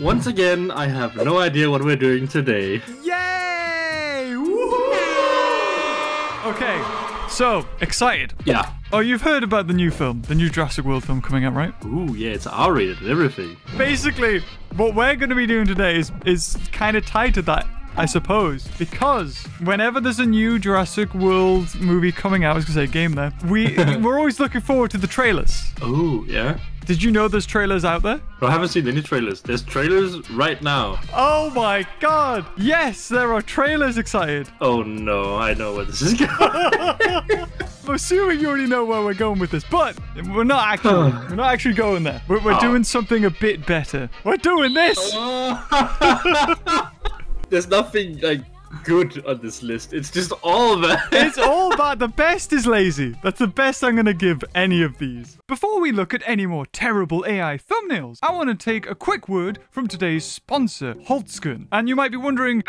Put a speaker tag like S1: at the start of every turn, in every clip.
S1: Once again, I have no idea what we're doing today.
S2: Yay! Woohoo! Okay, so excited.
S1: Yeah.
S2: Oh, you've heard about the new film, the new Jurassic World film coming out, right?
S1: Ooh, yeah, it's R-rated and everything.
S2: Basically, what we're going to be doing today is is kind of tied to that. I suppose because whenever there's a new Jurassic World movie coming out, I was gonna say game there. We we're always looking forward to the trailers.
S1: Oh, yeah.
S2: Did you know there's trailers out there?
S1: I haven't seen any trailers. There's trailers right now.
S2: Oh my god! Yes, there are trailers. Excited.
S1: Oh no, I know where this is going.
S2: I'm assuming you already know where we're going with this, but we're not actually. we're not actually going there. We're, we're
S1: Oh.
S2: doing something a bit better. We're doing this.
S1: There's nothing like good on this list. It's just all that.
S2: It's all bad. The best is lazy. That's the best I'm going to give any of these. Before we look at any more terrible AI thumbnails, I want to take a quick word from today's sponsor, Holzkern. And you might be wondering,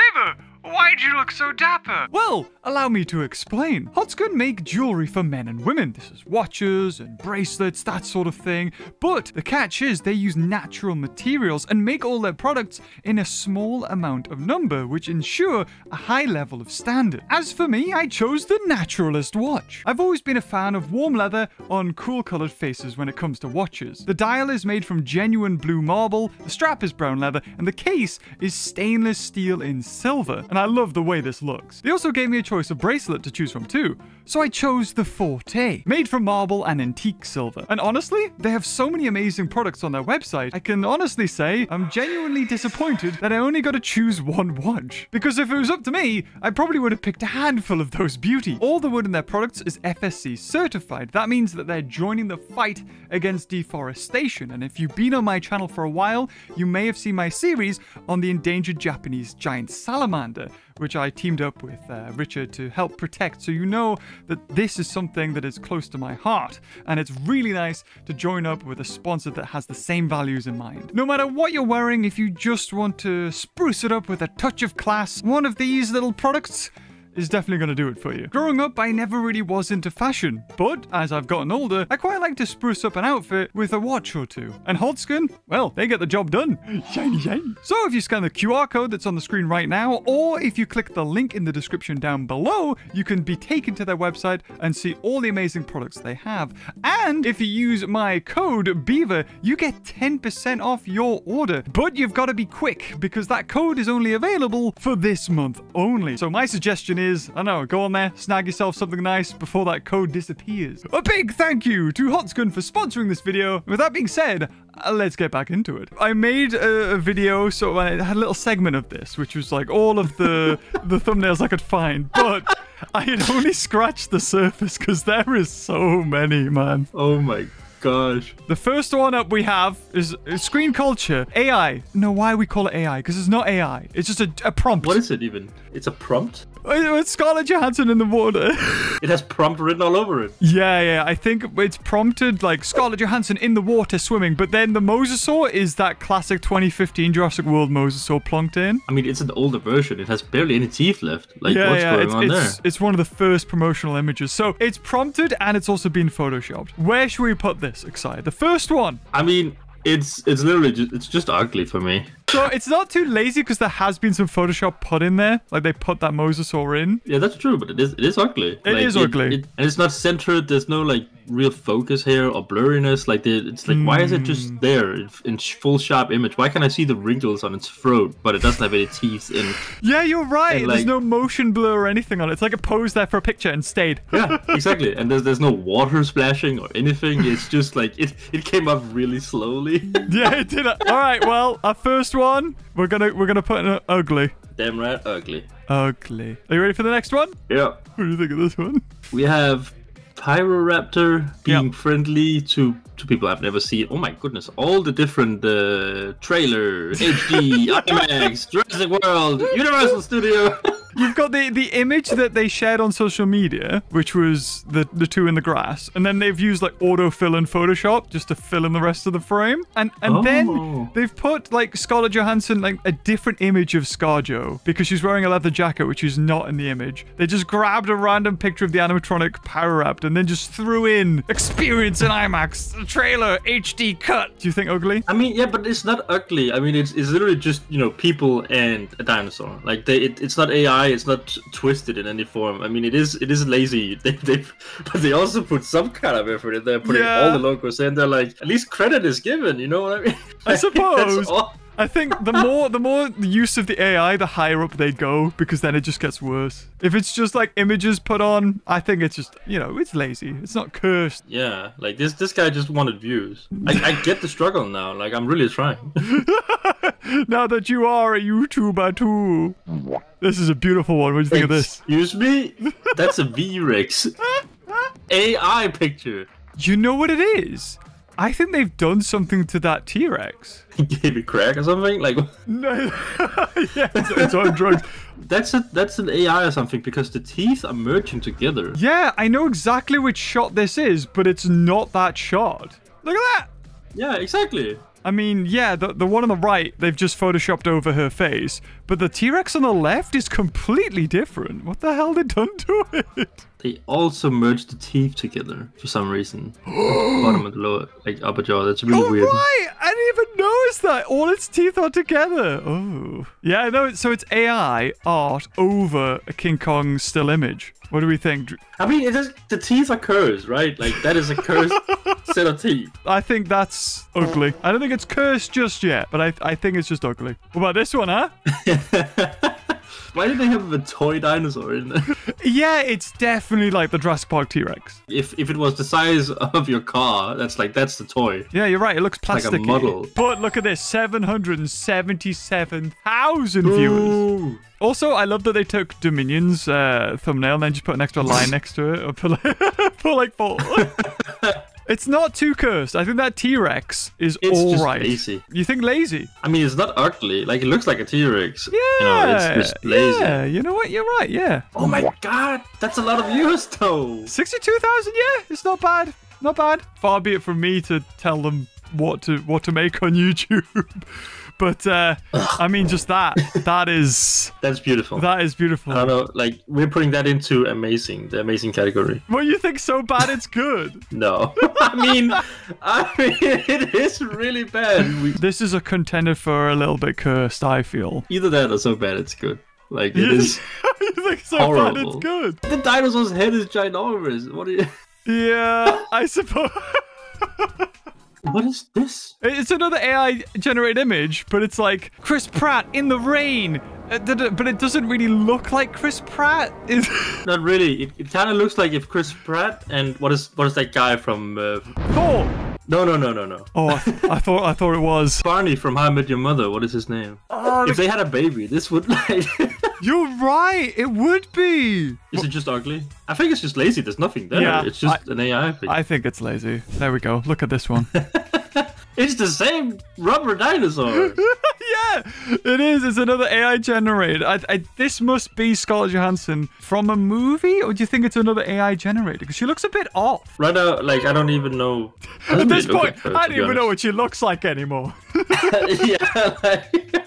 S2: why do you look so dapper? Well, allow me to explain. Holzkern make jewelry for men and women. This is watches and bracelets, that sort of thing. But the catch is they use natural materials and make all their products in a small amount of number, which ensure a high level of standard. As for me, I chose the naturalist watch. I've always been a fan of warm leather on cool colored faces when it comes to watches. The dial is made from genuine blue marble, the strap is brown leather, and the case is stainless steel in silver. And I love the way this looks. They also gave me a choice of bracelet to choose from too. So I chose the Forte, made from marble and antique silver. And honestly, they have so many amazing products on their website. I can honestly say I'm genuinely disappointed that I only got to choose one watch. Because if it was up to me, I probably would have picked a handful of those beauty. All the wood in their products is FSC certified. That means that they're joining the fight against deforestation. And if you've been on my channel for a while, you may have seen my series on the endangered Japanese giant salamander which I teamed up with uh, Richard to help protect. So you know that this is something that is close to my heart. And it's really nice to join up with a sponsor that has the same values in mind. No matter what you're wearing, if you just want to spruce it up with a touch of class, one of these little products is definitely going to do it for you. Growing up, I never really was into fashion, but as I've gotten older, I quite like to spruce up an outfit with a watch or two. And Holzkern, well, they get the job done. Shiny, shiny. So if you scan the QR code that's on the screen right now, or if you click the link in the description down below, you can be taken to their website and see all the amazing products they have. And if you use my code BEAVER, you get 10% off your order. But you've got to be quick because that code is only available for this month only. So my suggestion is, I know, go on there, snag yourself something nice before that code disappears. A big thank you to Holzkern for sponsoring this video. With that being said, uh, let's get back into it. I made a, a video, so I had a little segment of this, which was like all of the the thumbnails I could find, but I had only scratched the surface because there is so many, man.
S1: oh my gosh.
S2: The first one up we have is, screen culture AI. No, why we call it AI? Because it's not AI. It's just a, a prompt.
S1: What is it even? It's a prompt?
S2: It's Scarlett Johansson in the water.
S1: It has prompt written all over it.
S2: yeah, yeah. I think it's prompted like Scarlett Johansson in the water swimming, but then the mosasaur is that classic 2015 Jurassic World mosasaur plunked in.
S1: I mean, it's an older version. It has barely any teeth left. Like,
S2: yeah,
S1: what's
S2: yeah.
S1: going
S2: It's,
S1: on
S2: it's,
S1: there?
S2: it's one of the first promotional images. So it's prompted and it's also been photoshopped. Where should we put this, Excited? The first one.
S1: I mean, it's it's literally just it's just ugly for me.
S2: So it's not too lazy because there has been some Photoshop put in there. Like they put that mosasaur in.
S1: Yeah, that's true, but it is it is ugly.
S2: It
S1: like,
S2: is ugly.
S1: and it's not centered. There's no like real focus here or blurriness. Like the, it's like why is it
S2: Hmm.
S1: just there in, in full sharp image? Why can I see the wrinkles on its throat, but it doesn't have any teeth in? It?
S2: Yeah, you're right.
S1: And,
S2: There's no motion blur or anything on it. It's like a pose there for a picture and stayed.
S1: Yeah, exactly. And there's there's no water splashing or anything. It's just like it it came up really slowly.
S2: yeah, it did. All right. Well, our first one, we're gonna we're gonna put in a ugly,
S1: Damn right, ugly.
S2: ugly. Are you ready for the next one?
S1: Yeah.
S2: What do you think of this one?
S1: We have Pyroraptor being
S2: Yeah.
S1: friendly to to people I've never seen. Oh my goodness! All the different uh, trailer, HD, IMAX, Jurassic World, Universal Studio.
S2: You've got the, the image that they shared on social media, which was the, the two in the grass, and then they've used like autofill in Photoshop just to fill in the rest of the frame. And and
S1: Oh.
S2: then they've put like Scarlett Johansson like a different image of ScarJo because she's wearing a leather jacket, which is not in the image. They just grabbed a random picture of the animatronic Pyroraptor and then just threw in experience in IMAX, trailer, HD cut. Do you think ugly?
S1: I mean, yeah, but it's not ugly. I mean, it's, it's literally just you know people and a dinosaur. Like they, it, it's not AI. It's not twisted in any form. I mean, it is it is lazy. They, they, but they also put some kind of effort in there, putting
S2: Yeah.
S1: all the logos in. They're like, at least credit is given. You know what I mean?
S2: I suppose. I think the more the more the use of the AI, the higher up they go because then it just gets worse. If it's just like images put on, I think it's just you know it's lazy. It's not cursed.
S1: Yeah, like this this guy just wanted views. I, I get the struggle now. Like I'm really trying.
S2: now that you are a YouTuber too, this is a beautiful one. What do you think of this?
S1: Excuse me? That's a V-Rex AI picture.
S2: You know what it is? I think they've done something to that T Rex.
S1: He gave it crack or something. Like
S2: No, yeah, it's, it's on drugs.
S1: that's a that's an AI or something because the teeth are merging together.
S2: Yeah, I know exactly which shot this is, but it's not that shot. Look at that.
S1: Yeah, exactly.
S2: I mean, yeah, the, the one on the right, they've just photoshopped over her face, but the T-Rex on the left is completely different. What the hell they done to it?
S1: They also merged the teeth together for some reason. Bottom and lower, like upper jaw. That's really
S2: Oh,
S1: weird.
S2: right! I didn't even notice that. All its teeth are together. Oh. Yeah, I know. So it's AI art over a King Kong still image. What do we think?
S1: I mean, it is, the teeth are cursed, right? Like that is a cursed set of teeth.
S2: I think that's ugly. I don't think it's cursed just yet, but I, I think it's just ugly. What about this one, huh?
S1: Why did they have a toy dinosaur in there?
S2: yeah, it's definitely like the Jurassic Park T-Rex.
S1: If if it was the size of your car, that's like that's the toy.
S2: Yeah, you're right. It looks plastic.
S1: like a model.
S2: But look at this 777,000 viewers.
S1: Ooh.
S2: Also, I love that they took Dominion's uh, thumbnail and then just put an extra line next to it. Or put like, put like four. it's not too cursed. I think that T Rex is
S1: It's
S2: all
S1: just
S2: right.
S1: lazy.
S2: You think lazy?
S1: I mean, it's not ugly. Like it looks like a T-Rex.
S2: Yeah.
S1: You know, it's just lazy.
S2: Yeah, you know what? You're right. Yeah.
S1: Oh my god, that's a lot of views though.
S2: 62,000. Yeah, it's not bad. Not bad. Far be it from me to tell them what to what to make on YouTube. But uh, I mean, just that. That is
S1: That's beautiful.
S2: that is beautiful.
S1: I don't know, like we're putting that into amazing, the amazing category.
S2: Well, you think so bad it's good.
S1: No, I mean, I mean, it is really bad. We,
S2: This is a contender for a little bit cursed, I feel.
S1: either that or so bad it's good. Like it is.
S2: you think so bad it's good.
S1: The dinosaur's head is ginormous. What are you?
S2: Yeah, I suppose.
S1: What is this?
S2: It's another AI generated image, but it's like Chris Pratt in the rain. Uh, d- d- But it doesn't really look like Chris Pratt. Is
S1: Not really. It, it kind of looks like if Chris Pratt and what is what is that guy from? Uh,
S2: Thor.
S1: no, no, no, no, no.
S2: Oh, I, I thought I thought it was.
S1: Barney from How I Met Your Mother. What is his name?
S2: Oh,
S1: If they had a baby, this would like.
S2: You're right. It would be.
S1: is it just ugly? I think it's just lazy. There's nothing there.
S2: Yeah,
S1: it's just an AI thing.
S2: I think it's lazy. There we go. Look at this one.
S1: It's the same rubber dinosaur.
S2: yeah, it is. It's another AI generated. I, I, this must be Scarlett Johansson from a movie, or do you think it's another AI generated? Because she looks a bit off.
S1: right now, like I don't even know.
S2: At this point, I don't even know what she looks like anymore.
S1: yeah, like,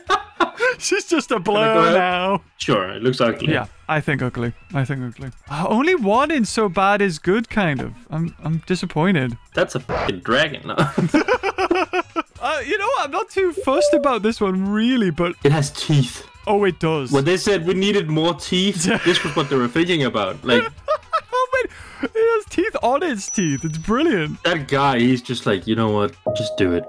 S2: She's just a
S1: go
S2: blur now.
S1: sure, it looks ugly.
S2: Yeah, I think ugly. I think ugly. Uh, only one in so bad is good, kind of. I'm I'm disappointed.
S1: that's a fucking dragon.
S2: Uh, you know what? I'm not too fussed about this one, really, but
S1: it has teeth.
S2: oh, it does.
S1: When they said we needed more teeth, this was what they were thinking about. Like
S2: oh. It has teeth on its teeth. It's brilliant.
S1: that guy, he's just like, you know what? Just do it.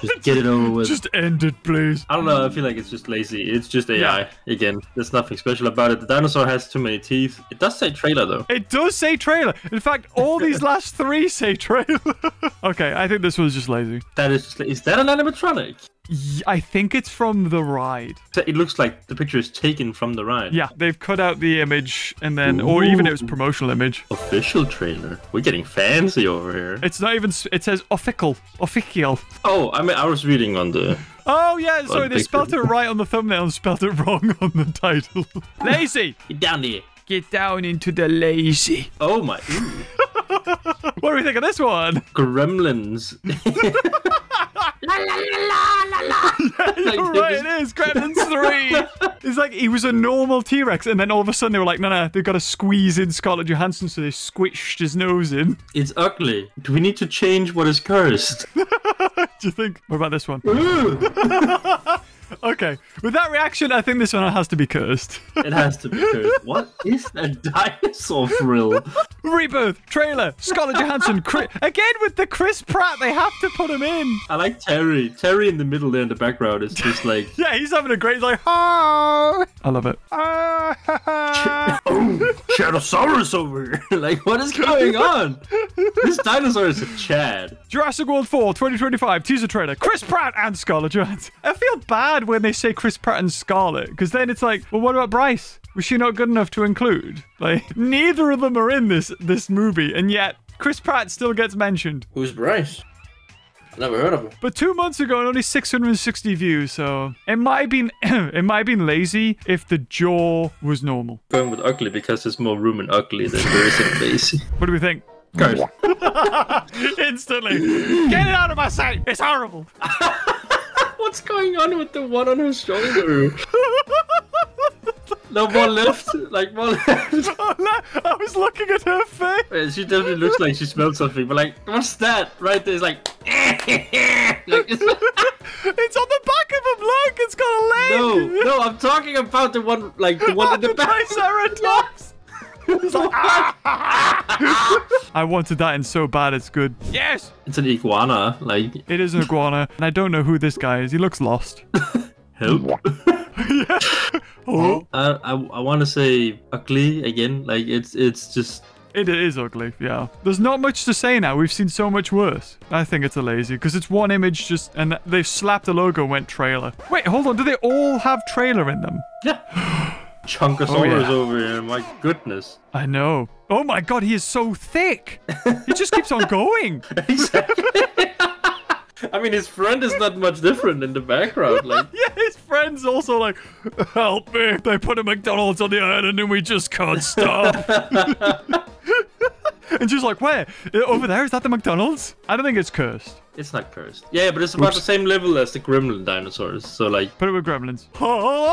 S1: Just get it over with.
S2: Just end it, please.
S1: I don't know. I feel like it's just lazy. It's just AI
S2: Yeah.
S1: again. There's nothing special about it. The dinosaur has too many teeth. It does say trailer though.
S2: It does say trailer. In fact, all these last three say trailer. okay, I think this one's just lazy.
S1: That is just. Is that an animatronic?
S2: I think it's from the ride.
S1: It looks like the picture is taken from the ride.
S2: Yeah, they've cut out the image and then, or even it was promotional image.
S1: Official trailer. We're getting fancy over here.
S2: It's not even. It says official. Official.
S1: Oh, I mean, I was reading on the.
S2: Oh yeah, sorry, they spelled it right on the thumbnail and spelled it wrong on the title. lazy.
S1: Get down there.
S2: Get down into the lazy.
S1: Oh my.
S2: What do we think of this one?
S1: Gremlins.
S2: You're right, it is Gremlins 3. It's like he was a normal T Rex, and then all of a sudden they were like, no, no, they've got to squeeze in Scarlett Johansson, so they squished his nose in.
S1: It's ugly. Do we need to change what is cursed?
S2: Do you think? What about this one? Okay, with that reaction, I think this one has to be cursed.
S1: It has to be cursed. What is that dinosaur frill?
S2: Rebirth trailer. Scarlett Johansson Chri- again with the Chris Pratt. They have to put him in.
S1: I like Terry. Terry in the middle there in the background is just like.
S2: Yeah, he's having a great. He's like, ah. I love it.
S1: Oh, Chadosaurus over here. like, what is going on? This dinosaur is a Chad.
S2: Jurassic World 4 2025 teaser trailer. Chris Pratt and Scarlett Johansson. I feel bad when they say Chris Pratt and Scarlett because then it's like, well, what about Bryce? Was she not good enough to include? Like, neither of them are in this this movie, and yet Chris Pratt still gets mentioned.
S1: Who's Bryce? Never heard of him.
S2: But two months ago, and only 660 views, so it might have been it might have been lazy if the jaw was normal.
S1: Going with ugly because there's more room in ugly than there is in lazy.
S2: What do we think?
S1: Cursed.
S2: Instantly, get it out of my sight! It's horrible.
S1: What's going on with the one on her shoulder? No more left. Like more left.
S2: I was looking at her face.
S1: Yeah, She definitely looks like she smelled something, but like, what's that? Right there is like, like it's,
S2: It's on the back of him. Look, it's got a leg.
S1: no, no. I'm talking about the one, like the one oh, in the back.
S2: Triceratops. It's like, "Ah." I wanted that in so bad it's good. Yes!
S1: It's an iguana. Like,
S2: It is an iguana, and I don't know who this guy is. He looks lost.
S1: help.
S2: Oh,
S1: I, I, I want to say ugly again. Like, it's, it's just.
S2: it is ugly, yeah. There's not much to say now. We've seen so much worse. I think it's a lazy, because it's one image just, and they've slapped a logo and went trailer. Wait, hold on. Do they all have trailer in them?
S1: Yeah. Chunkosaurus
S2: Oh, yeah.
S1: over here. My goodness.
S2: I know. Oh my god, he is so thick. he just keeps on going.
S1: Exactly. I mean, his friend is not much different in the background. Like,
S2: Yeah, his friends also like, help me. They put a McDonald's on the island and we just can't stop. and she's like, where? Over there? Is that the McDonald's? I don't think it's cursed.
S1: It's not cursed. Yeah, but it's about the same level as the gremlin dinosaurs. So, like,
S2: Put it with gremlins.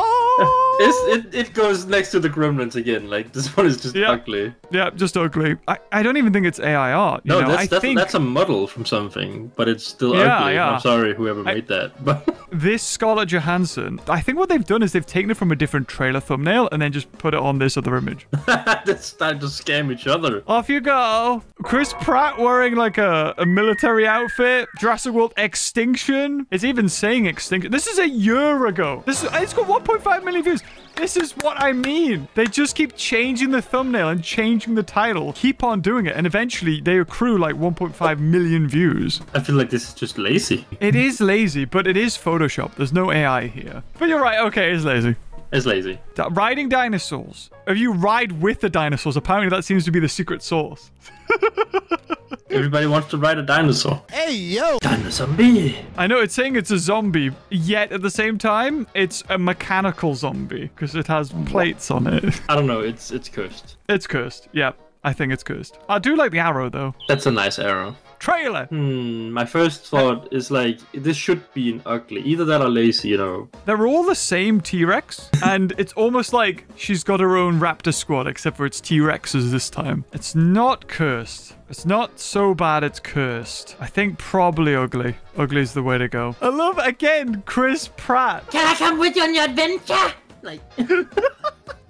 S1: it's, it, it goes next to the gremlins again. Like, this one is just
S2: Yeah.
S1: ugly.
S2: yeah, just ugly. I, I don't even think it's AI art. You
S1: No,
S2: know?
S1: that's,
S2: I
S1: that's,
S2: think
S1: that's a model from something, but it's still
S2: Yeah,
S1: ugly.
S2: yeah.
S1: I'm sorry, whoever made that. But
S2: this Scarlett Johansson, I think what they've done is they've taken it from a different trailer thumbnail and then just put it on this other image.
S1: that's time to scam each other.
S2: Off you go. Chris Pratt wearing like a, a military outfit. Jurassic World Extinction. It's even saying Extinction. This is a year ago. This is, it's got 1.5 million views. This is what I mean. They just keep changing the thumbnail and changing the title. Keep on doing it. And eventually they accrue like 1.5 million views.
S1: I feel like this is just lazy.
S2: It is lazy, but it is Photoshop. There's no AI here. But you're right. Okay, it's lazy.
S1: It's lazy.
S2: Di- Riding dinosaurs. If you ride with the dinosaurs, apparently that seems to be the secret sauce.
S1: Everybody wants to ride a dinosaur.
S3: Hey, yo!
S1: Dinosaur me.
S2: I know it's saying it's a zombie, yet at the same time, it's a mechanical zombie because it has plates on it.
S1: I don't know. It's it's cursed.
S2: It's cursed. Yep, I think it's cursed. I do like the arrow though.
S1: That's a nice arrow.
S2: Trailer.
S1: Hmm. My first thought is like this should be an ugly. Either that or lazy. You know.
S2: They're all the same T-Rex, and it's almost like she's got her own raptor squad, except for it's T-Rexes this time. It's not cursed. It's not so bad it's cursed. I think probably ugly. Ugly is the way to go. I love, again, Chris Pratt.
S4: Can I come with you on your adventure? Like,
S2: No,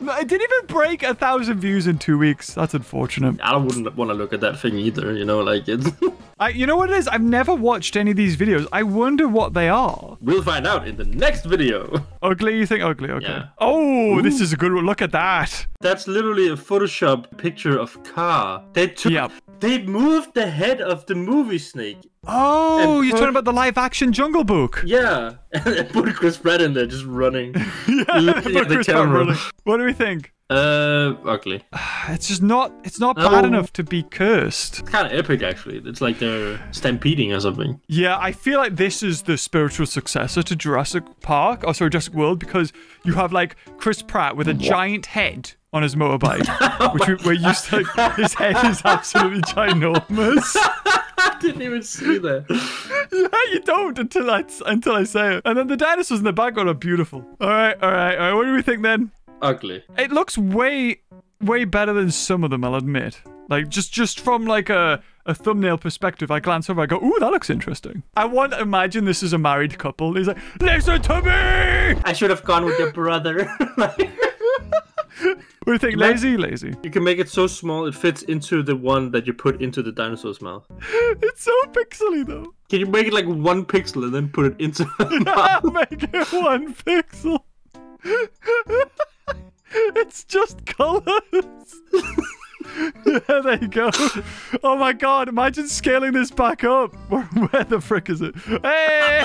S2: It didn't even break a thousand views in two weeks. That's unfortunate.
S1: I wouldn't want to look at that thing either. You know, like it's.
S2: I, you know what it is? I've never watched any of these videos. I wonder what they are.
S1: we'll find out in the next video.
S2: Ugly? You think ugly? Okay.
S1: Yeah.
S2: Oh, this is a good one. Look at that.
S1: That's literally a Photoshop picture of car. They took
S2: Yep.
S1: They moved the head of the movie snake.
S2: Oh, you're
S1: put-
S2: talking about the live action Jungle Book.
S1: Yeah, and put Chris Pratt in there just running,
S2: Yeah,
S1: looking
S2: but
S1: at the
S2: Chris Pratt
S1: camera.
S2: running. What do we think?
S1: Uh, ugly.
S2: It's just not. It's not bad
S1: Oh.
S2: enough to be cursed.
S1: It's kind of epic, actually. It's like they're stampeding or something.
S2: Yeah, I feel like this is the spiritual successor to Jurassic Park, or sorry, Jurassic World, because you have like Chris Pratt with a giant head on his motorbike, which we, we're used to. Like, his head is absolutely ginormous.
S1: I didn't even see that.
S2: yeah, you don't until I until I say it. And then the dinosaurs in the background are beautiful. All right, all right, all right. What do we think then?
S1: Ugly.
S2: It looks way, way better than some of them. I'll admit. Like just, just from like a, a thumbnail perspective, I glance over, I go, "Ooh, that looks interesting." I want to imagine this is a married couple. He's like, "Listen to me."
S1: I should have gone with your brother.
S2: What do you think? Lazy, lazy.
S1: you can make it so small it fits into the one that you put into the dinosaur's mouth.
S2: It's so pixely though.
S1: Can you make it like one pixel and then put it into the mouth?
S2: Make it one pixel. it's just colors. yeah, there you go. Oh my god, imagine scaling this back up. Where, where the frick is it? Hey!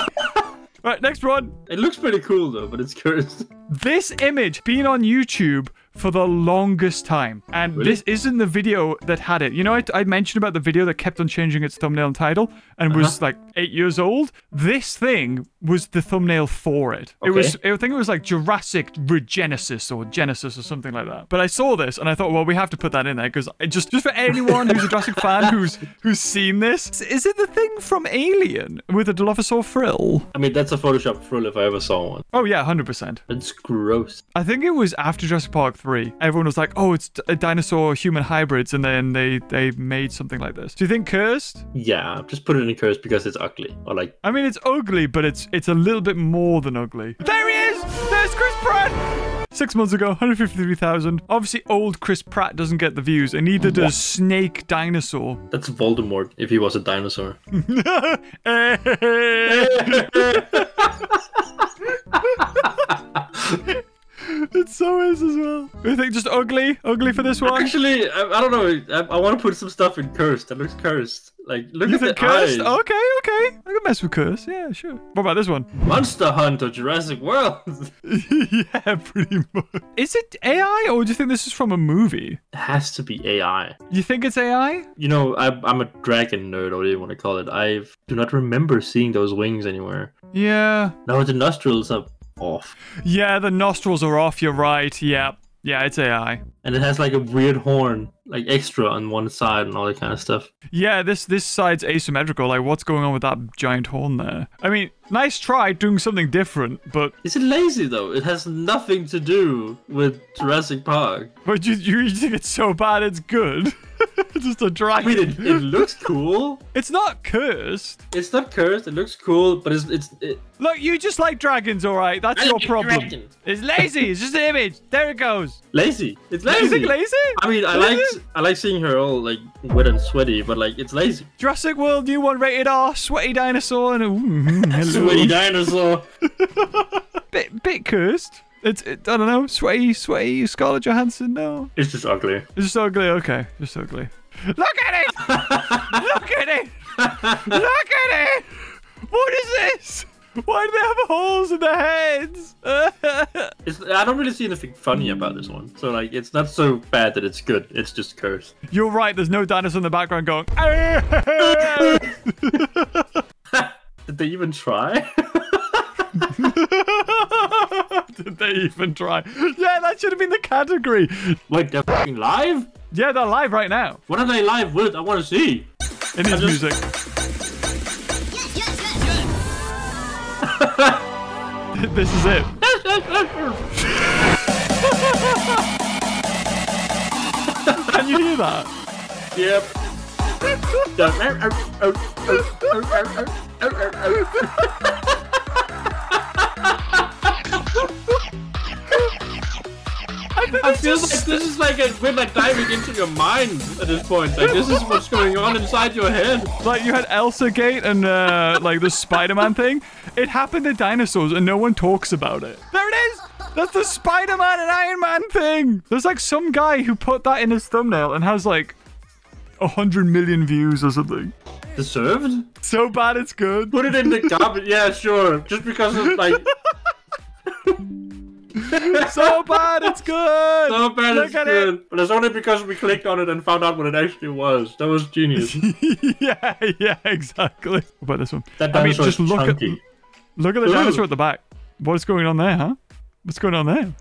S2: right, next one.
S1: It looks pretty cool though, but it's cursed.
S2: This image being on YouTube for the longest time. And
S1: Really?
S2: this isn't the video that had it. You know, I, I mentioned about the video that kept on changing its thumbnail and title and was
S1: Uh-huh.
S2: like eight years old. This thing was the thumbnail for it. It was, I think it was like Jurassic Regenesis or Genesis or something like that. But I saw this and I thought, well, we have to put that in there because just, just for anyone who's a Jurassic fan who's who's seen this, is it the thing from Alien with the Dilophosaur frill?
S1: I mean, that's a Photoshop frill if I ever saw one.
S2: Oh, yeah, 100%.
S1: It's gross.
S2: I think it was after Jurassic Park 3. Everyone was like, oh, it's a dinosaur human hybrids, and then they, they made something like this. Do you think cursed?
S1: Yeah, just put it in cursed because it's ugly. Or like,
S2: I mean, it's ugly, but it's it's a little bit more than ugly. There he is! There's Chris Pratt! Six months ago, 153,000. Obviously, old Chris Pratt doesn't get the views, and neither does Snake Dinosaur.
S1: that's Voldemort if he was a dinosaur.
S2: it so is as well. You think just ugly? Ugly for this one?
S1: Actually, I, I don't know. I, I want to put some stuff in cursed. That looks cursed. Like, look
S2: You
S1: at the
S2: cursed?
S1: eyes.
S2: Okay, okay. I can mess with curse. Yeah, sure. What about this one?
S1: Monster Hunt or Jurassic World.
S2: yeah, pretty much. Is it AI or do you think this is from a movie?
S1: It has to be AI.
S2: You think it's AI?
S1: You know, I, I'm a dragon nerd, or whatever you want to call it. I do not remember seeing those wings anywhere.
S2: Yeah.
S1: No, the nostrils are off.
S2: Yeah, the nostrils are off. You're right. Yeah. Yeah, it's AI.
S1: And it has like a weird horn, like extra on one side and all that kind of stuff.
S2: Yeah, this this side's asymmetrical. Like, what's going on with that giant horn there? I mean, nice try doing something different, but
S1: Is it lazy though? It has nothing to do with Jurassic Park.
S2: but you you think it's so bad it's good. It's just a dragon.
S1: I mean, it, it looks cool.
S2: It's not cursed.
S1: It's not cursed. It looks cool, but it's it's. It,
S2: Look, you just like dragons, all right? That's
S1: I
S2: your
S1: like
S2: problem.
S1: dragons.
S2: It's lazy. It's just an image. There it goes.
S1: Lazy. It's
S2: You
S1: lazy.
S2: think lazy?
S1: I mean, I like? I like seeing her all like wet and sweaty, but like it's lazy.
S2: Jurassic World, new one rated R, sweaty dinosaur, and a ooh. Mm, mm,
S1: sweaty dinosaur.
S2: bit, bit cursed. It's, it, I don't know, sweaty, sweaty Scarlett Johansson. No,
S1: It's just ugly.
S2: it's just ugly. Okay, just ugly. Look at it! Look at it! Look at it! What is this? Why do they have holes in their heads?
S1: It's, I don't really see anything funny about this one. So like, it's not so bad that it's good. It's just cursed.
S2: You're right. There's no dinosaur in the background going. Ah!
S1: Did they even try?
S2: Did they even try? Yeah, that should have been the category.
S1: Wait, they're fucking live?
S2: Yeah, they're live right now
S1: What are they live with? I want to see.
S2: in his
S1: just-
S2: music. this is it. Can you hear that?
S1: Yep. I feel like this is like a, we're like diving into your mind at this point. Like this is what's going on inside your head.
S2: Like you had Elsa Gate and uh, like the Spider-Man thing. It happened to dinosaurs and no one talks about it. There it is. That's the Spider-Man and Iron Man thing. There's like some guy who put that in his thumbnail and has like a 100 million views or something.
S1: Deserved?
S2: So bad it's good.
S1: Put it in the garbage. Yeah, sure. Just because it's like
S2: So bad it's good.
S1: so bad
S2: Look
S1: it's good. But it's only because we clicked on it and found out what it actually was. That was genius.
S2: yeah, yeah, exactly. What about this one?
S1: That
S2: I mean,
S1: dinosaur
S2: just
S1: is
S2: look
S1: chunky.
S2: at look at the
S1: Ooh.
S2: dinosaur at the back. What's going on there, huh? What's going on there?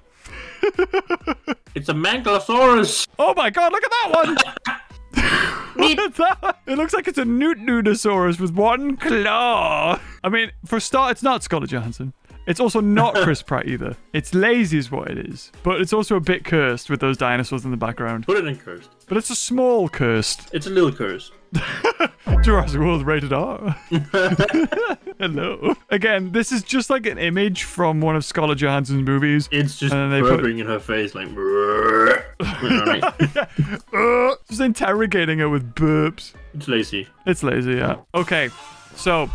S1: It's a Mankilosaurus.
S2: Oh my god, look at that one! what is that? It looks like it's a newt nudosaurus with one claw. I mean, for a start, it's not Scarlett Johansson. It's also not Chris Pratt either. It's lazy, is what it is. But it's also a bit cursed with those dinosaurs in the background.
S1: Put it in cursed.
S2: But it's a small cursed.
S1: It's a little cursed.
S2: Jurassic World rated R. Hello. Again, this is just like an image from one of Scarlett Johansson's movies.
S1: It's just
S2: And they put-
S1: burping in her face like.
S2: Just interrogating her with burps.
S1: it's lazy.
S2: It's lazy, yeah. Okay, so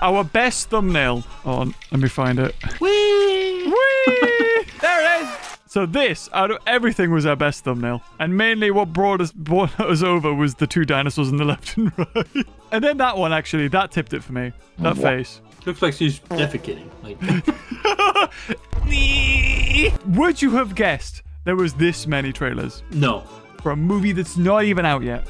S2: our best thumbnail. On, let me find it.
S1: Whee!
S2: Whee! there it is. So this, out of everything, was our best thumbnail, and mainly what brought us brought us over was the two dinosaurs on the left and right, and then that one actually that tipped it for me. That face.
S1: Looks like she's defecating. Like
S2: Would you have guessed there was this many trailers
S1: no.
S2: for a movie that's not even out yet,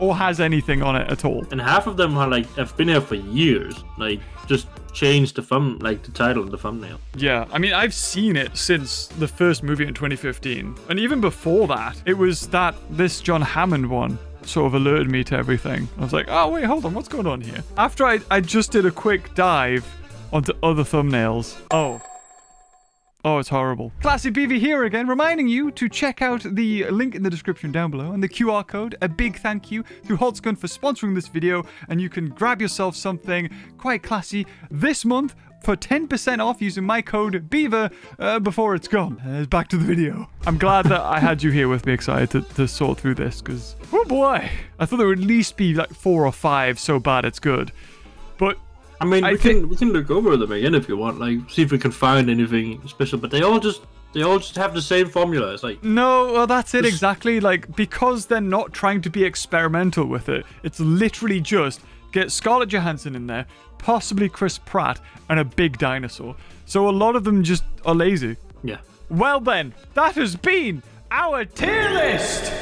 S2: or has anything on it at all?
S1: And half of them are like have been here for years. Like just changed the thumb like the title of the thumbnail.
S2: Yeah, I mean, I've seen it since the first movie in 2015. And even before that, it was that this John Hammond one sort of alerted me to everything. I was like, oh, wait, hold on, what's going on here? After I, I just did a quick dive onto other thumbnails. Oh. Oh, it's horrible. Classy BV here again, reminding you to check out the link in the description down below and the QR code. A big thank you to Holzkern for sponsoring this video, and you can grab yourself something quite classy this month for 10% off using my code BEAVER uh, before it's gone. Uh, back to the video. I'm glad that I had you here with me, excited to, to sort through this, because, oh boy, I thought there would at least be like four or five so bad it's good. But
S1: I mean,
S2: I
S1: we
S2: think-
S1: can we can look over them again if you want. Like, see if we can find anything special. But they all just they all just have the same formula. It's like
S2: No, well, that's it
S1: Just-
S2: exactly. Like, because they're not trying to be experimental with it, it's literally just get Scarlett Johansson in there, possibly Chris Pratt, and a big dinosaur. So a lot of them just are lazy.
S1: yeah.
S2: Well, then, that has been our tier list.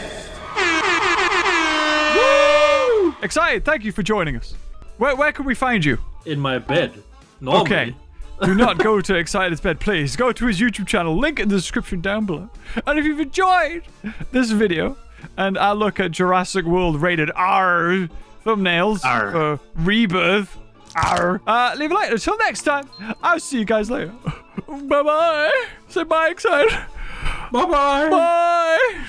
S2: Woo! Excited. Thank you for joining us. Where, where can we find you?
S1: In my bed. Normally.
S2: Okay. Do not go to Excited's bed, please. Go to his YouTube channel, link in the description down below. And if you've enjoyed this video, and I look at Jurassic World rated R thumbnails
S1: R.
S2: for Rebirth, R, uh, leave a like. Until next time, I'll see you guys later. bye bye. Say bye, Excited.
S1: Bye bye.
S2: Bye.